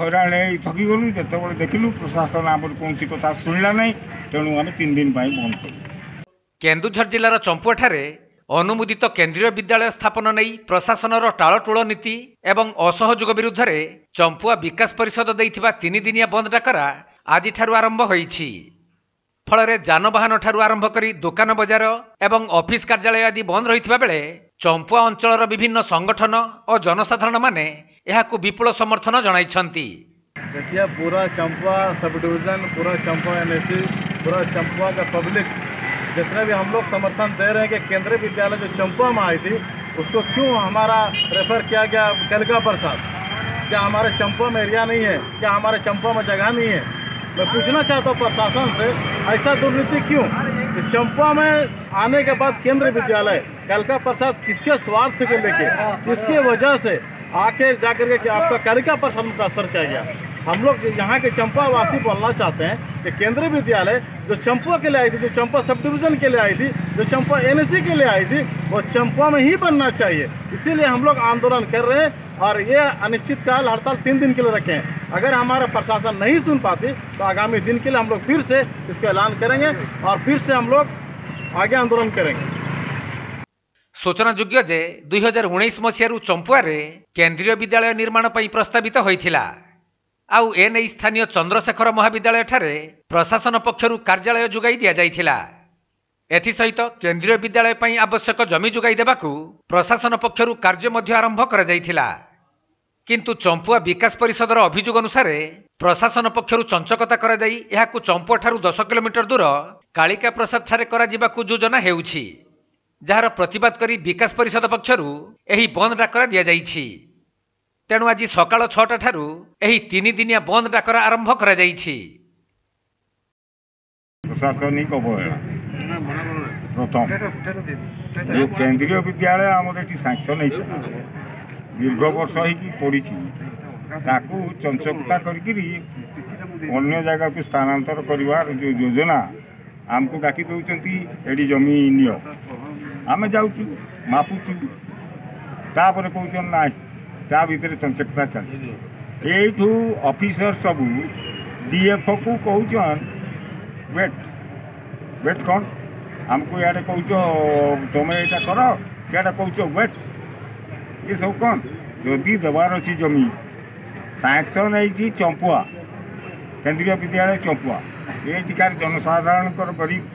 হইরাণ হয়ে ঠকিগলু যেতবে দেখিলু প্রশাসন আমার কৌশি কথা শুণলা না তেমন আমি তিন দিন বন্ধ কলু কেন্দুঝর জেলার চম্পুয়াঠার অনুমোদিত কেন্দ্রীয় বিদ্যালয় স্থাপন নেই প্রশাসনর টাড়টুল নীতি এবং অসহযোগ বিরুদ্ধে চম্পুয়া বিকাশ পরিষদ দেইথিবা তিনিদিনিয়া বন্ধ ডাকরা আজিঠার আরম্ভ হয়েছি ফলে যানবাহন ঠার আরম্ভ করে দোকান বজার এবং অফিস কার্যালয় আদি বন্ধ রয়েছে বেড়ে চম্পুয়া অঞ্চলর বিভিন্ন সংগঠন ও জনসাধারণ মানে यहाँ ଏହାକୁ ବିପୁଳ ସମର୍ଥନ ଜଣାଇଛନ୍ତି देखिए पूरा चंपा सब डिविजन पूरा चंपा एन एनएसी पूरा चंपा का पब्लिक जितने भी हम लोग समर्थन दे रहे हैं कि केंद्रीय विद्यालय जो चंपा में आई थी उसको क्यों हमारा रेफर किया गया कलका प्रसाद क्या हमारे चंपा में एरिया नहीं है क्या हमारे चंपा में जगह नहीं है मैं पूछना चाहता हूँ प्रशासन से ऐसा दुर्नीति क्यों कि चंपा में आने के बाद केंद्रीय विद्यालय कलका प्रसाद किसके स्वार्थ के लेके किसके वजह से आके जाकर के कि आपका कारिका पर हम ट्रांसफ़र किया गया हम लोग यहाँ के चंपावासी बोलना चाहते हैं कि केंद्रीय विद्यालय जो चंपा के लिए आई थी जो चंपा सब डिवीज़न के लिए आई थी जो चंपा एनएससी के लिए आई थी वो चंपा में ही बनना चाहिए इसीलिए हम लोग आंदोलन कर रहे हैं और ये अनिश्चितकाल हड़ताल तीन दिन के लिए रखें अगर हमारा प्रशासन नहीं सुन पाती तो आगामी दिन के लिए हम लोग फिर से इसका ऐलान करेंगे और फिर से हम लोग आगे आंदोलन करेंगे ସୂଚନାଯୋଗ୍ୟ ଯେ ଦୁଇହଜାର ଉଣେଇଶ ମସିହାରୁ ଚମ୍ପୁଆରେ କେନ୍ଦ୍ରୀୟ ବିଦ୍ୟାଳୟ ନିର୍ମାଣ ପାଇଁ ପ୍ରସ୍ତାବିତ ହୋଇଥିଲା ଆଉ ଏ ନେଇ ସ୍ଥାନୀୟ ଚନ୍ଦ୍ରଶେଖର ମହାବିଦ୍ୟାଳୟଠାରେ ପ୍ରଶାସନ ପକ୍ଷରୁ କାର୍ଯ୍ୟାଳୟ ଯୋଗାଇ ଦିଆଯାଇଥିଲା ଏଥିସହିତ କେନ୍ଦ୍ରୀୟ ବିଦ୍ୟାଳୟ ପାଇଁ ଆବଶ୍ୟକ ଜମି ଯୋଗାଇ ଦେବାକୁ ପ୍ରଶାସନ ପକ୍ଷରୁ କାର୍ଯ୍ୟ ମଧ୍ୟ ଆରମ୍ଭ କରାଯାଇଥିଲା କିନ୍ତୁ ଚମ୍ପୁଆ ବିକାଶ ପରିଷଦର ଅଭିଯୋଗ ଅନୁସାରେ ପ୍ରଶାସନ ପକ୍ଷରୁ ଚଞ୍ଚକତା କରାଯାଇ ଏହାକୁ ଚମ୍ପୁଆଠାରୁ ଦଶ କିଲୋମିଟର ଦୂର କାଳିକା ପ୍ରସାଦଠାରେ କରାଯିବାକୁ ଯୋଜନା ହେଉଛି ଯାହାର ପ୍ରତିବାଦ କରି ବିକାଶ ପରିଷଦ ପକ୍ଷରୁ ଏହି ବନ୍ଦ ଡାକରା ଦିଆଯାଇଛି ତେଣୁ ଆଜି ସକାଳ ଛଅଟା ଠାରୁ ଏହି ତିନିଦିନିଆ ବନ୍ଦ ଡାକରା ଆରମ୍ଭ କରାଯାଇଛି প্রশাসনিক অবহেলা প্রথম যে কেন্দ্রীয় বিদ্যালয় আমার এটি স্যাংশন হয়েছিল দীর্ঘ বর্ষ হয়েকি পড়িছি তাকে চঞ্চকতা করি অন্য জায়গাকে স্থানান্তর করবার যে যোজনা আমি ডাকি দেছেন এটি জমি নিয় आम जाऊँ मापुचु तापर कौन ना ता भर चंचकता चलू अफिसर सबू डीएफ को कौन वेट वेट कौन आमको इे कौच तुम ये कर सियाटे कौच वेट ये सब कौन जदि देवार अच्छी जमी सैंक्शन है चंपुआ केन्द्रीय विद्यालय चंपुआ ये जनसाधारण गरीब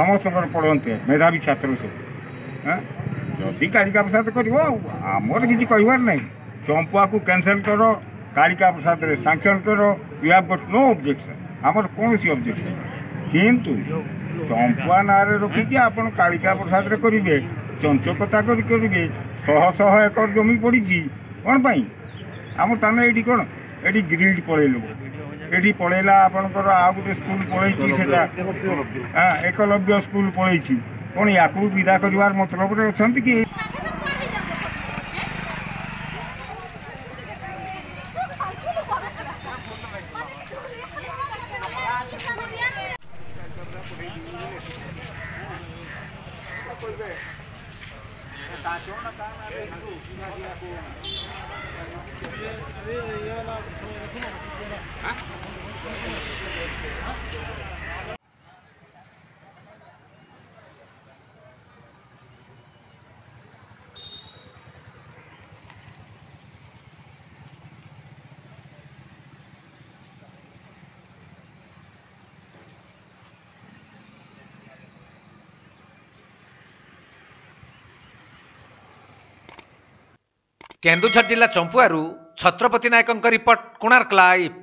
समस्त पढ़ते मेधावी छात्र सब ଯଦି କାଳିକା ପ୍ରସାଦ କରିବ ଆମର କିଛି କହିବାର ନାହିଁ ଚମ୍ପୁଆକୁ କ୍ୟାନସେଲ୍ କର କାଳିକା ପ୍ରସାଦରେ ସାଙ୍କସନ୍ କର you have got no objection ଆମର କୌଣସି ଅବଜେକ୍ସନ୍ କିନ୍ତୁ ଚମ୍ପୁଆ ନାଁରେ ରଖିକି ଆପଣ କାଳିକା ପ୍ରସାଦରେ କରିବେ ଚଞ୍ଚକତା କରି କରିବେ ଶହ ଶହ ଏକର ଜମି ପଡ଼ିଛି କ'ଣ ପାଇଁ ଆମର ତାହେଲେ ଏଇଠି କ'ଣ ଏଠି ଗ୍ରିଡ଼ ପଳେଇଲୁ ଏଠି ପଳେଇଲା ଆପଣଙ୍କର ଆଉ ଗୋଟେ ସ୍କୁଲ ପଳେଇଛି ସେଟା ଏକଲବ୍ୟ ସ୍କୁଲ ପଳେଇଛି पुणी a विदा करिवार मतलब କେନ୍ଦୁଝର ଜିଲ୍ଲା ଚମ୍ପୁଆରୁ ଛତ୍ରପତି ନାୟକଙ୍କ ରିପୋର୍ଟ କୋଣାର୍କ ଲାଇଭ୍